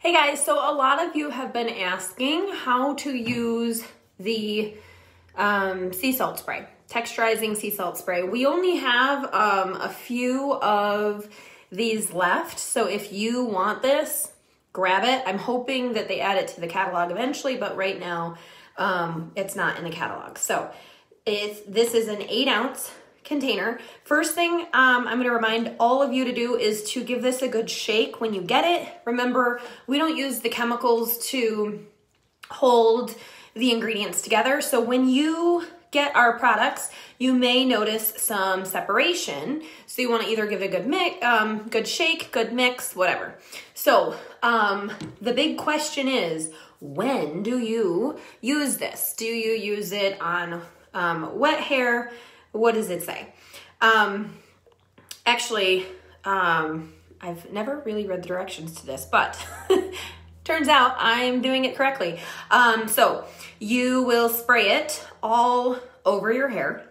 Hey guys, so a lot of you have been asking how to use the um, sea salt spray, texturizing sea salt spray. We only have um, a few of these left, so if you want this, grab it. I'm hoping that they add it to the catalog eventually, but right now um, it's not in the catalog. So if this is an eight ounce container. First thing um, I'm gonna remind all of you to do is to give this a good shake when you get it. Remember, we don't use the chemicals to hold the ingredients together. So when you get our products, you may notice some separation. So you wanna either give it a good mix, um, good shake, good mix, whatever. So um, the big question is, when do you use this? Do you use it on um, wet hair? What does it say? Um, actually, um, I've never really read the directions to this, but turns out I'm doing it correctly. Um, so you will spray it all over your hair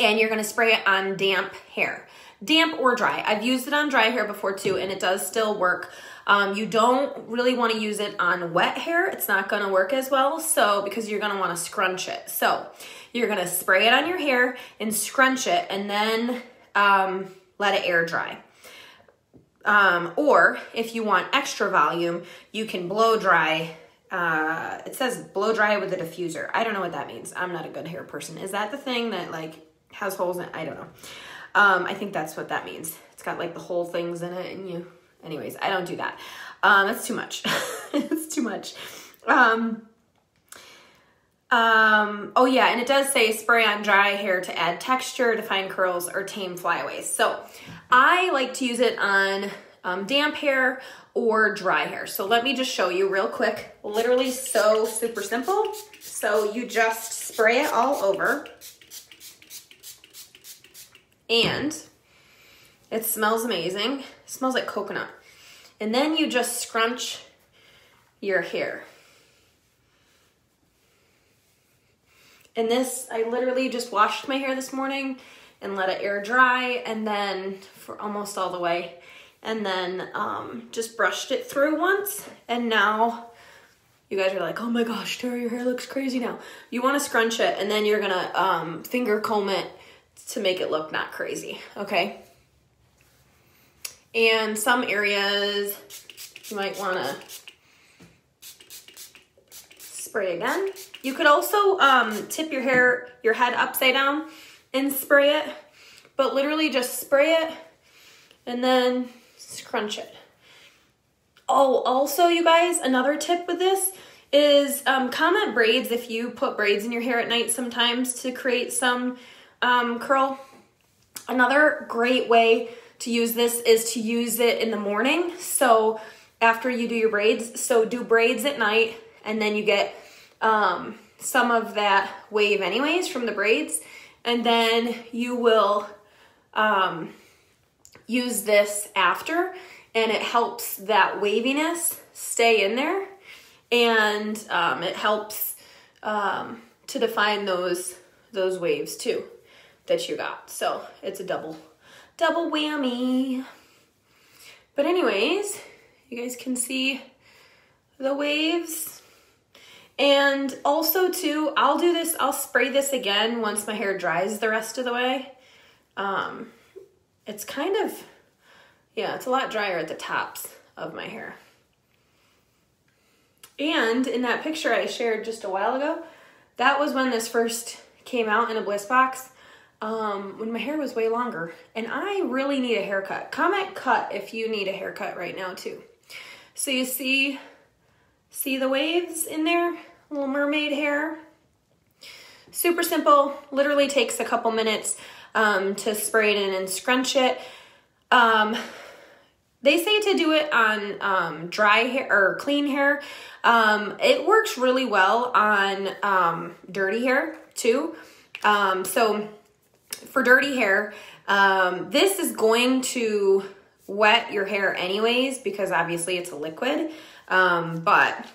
and you're gonna spray it on damp hair. Damp or dry. I've used it on dry hair before too, and it does still work. Um, you don't really want to use it on wet hair. It's not going to work as well. So because you're going to want to scrunch it. So you're going to spray it on your hair and scrunch it and then um, let it air dry. Um, or if you want extra volume, you can blow dry. Uh, it says blow dry with a diffuser. I don't know what that means. I'm not a good hair person. Is that the thing that like has holes in it? I don't know. Um, I think that's what that means. It's got like the whole things in it and you Anyways, I don't do that. Um, that's too much. it's too much. Um, um, oh yeah, and it does say spray on dry hair to add texture, define curls, or tame flyaways. So I like to use it on um, damp hair or dry hair. So let me just show you real quick. Literally so super simple. So you just spray it all over. And it smells amazing. It smells like coconut. And then you just scrunch your hair. And this, I literally just washed my hair this morning and let it air dry and then for almost all the way and then um, just brushed it through once and now you guys are like, oh my gosh, Tara, your hair looks crazy now. You wanna scrunch it and then you're gonna um, finger comb it to make it look not crazy, okay? And some areas you might want to spray again. You could also um, tip your hair, your head upside down and spray it, but literally just spray it and then scrunch it. Oh, also you guys, another tip with this is um, comment braids if you put braids in your hair at night sometimes to create some um, curl. Another great way to use this is to use it in the morning. So after you do your braids, so do braids at night and then you get um, some of that wave anyways from the braids. And then you will um, use this after and it helps that waviness stay in there and um, it helps um, to define those those waves too that you got. So it's a double double whammy. But anyways, you guys can see the waves. And also too, I'll do this, I'll spray this again once my hair dries the rest of the way. Um, it's kind of, yeah, it's a lot drier at the tops of my hair. And in that picture I shared just a while ago, that was when this first came out in a bliss box um, when my hair was way longer. And I really need a haircut. Comment cut if you need a haircut right now too. So you see, see the waves in there? Little mermaid hair. Super simple, literally takes a couple minutes um, to spray it in and scrunch it. Um, they say to do it on um, dry hair or clean hair. Um, it works really well on um, dirty hair too. Um, so for dirty hair, um, this is going to wet your hair anyways because obviously it's a liquid. Um, but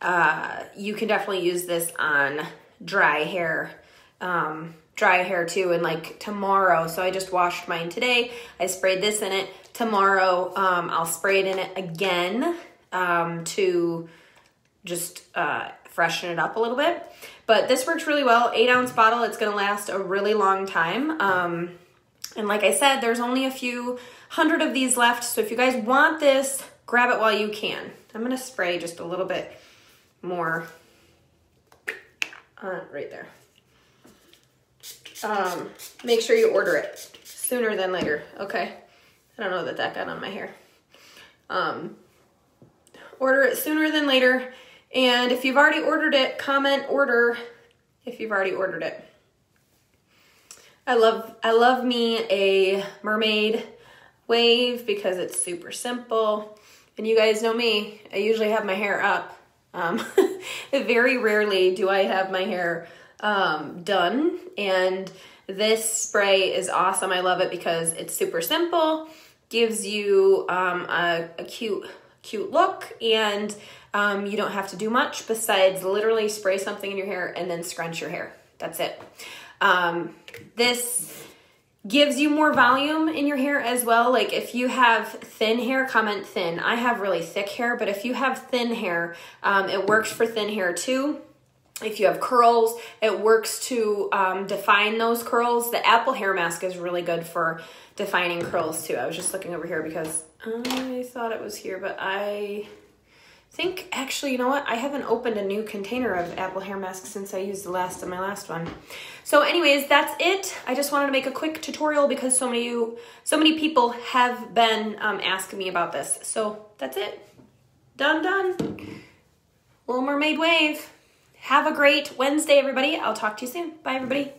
uh, you can definitely use this on dry hair. Um, dry hair too and like tomorrow so i just washed mine today i sprayed this in it tomorrow um, i'll spray it in it again um, to just uh, freshen it up a little bit. But this works really well. Eight ounce bottle, it's gonna last a really long time. Um, and like I said, there's only a few hundred of these left. So if you guys want this, grab it while you can. I'm gonna spray just a little bit more uh, right there. Um, make sure you order it sooner than later, okay? I don't know that that got on my hair. Um, order it sooner than later. And if you've already ordered it, comment order if you've already ordered it. I love I love me a mermaid wave because it's super simple. And you guys know me, I usually have my hair up. Um, very rarely do I have my hair um, done. And this spray is awesome. I love it because it's super simple, gives you um, a, a cute, cute look, and um, you don't have to do much besides literally spray something in your hair and then scrunch your hair. That's it. Um, this gives you more volume in your hair as well. Like if you have thin hair, comment thin. I have really thick hair, but if you have thin hair, um, it works for thin hair too. If you have curls, it works to um, define those curls. The apple hair mask is really good for defining curls too. I was just looking over here because I thought it was here, but I think actually, you know what? I haven't opened a new container of apple hair mask since I used the last of my last one. So anyways, that's it. I just wanted to make a quick tutorial because so many you, so many people have been um, asking me about this. So that's it. Done, done. Little Mermaid Wave. Have a great Wednesday, everybody. I'll talk to you soon. Bye, everybody.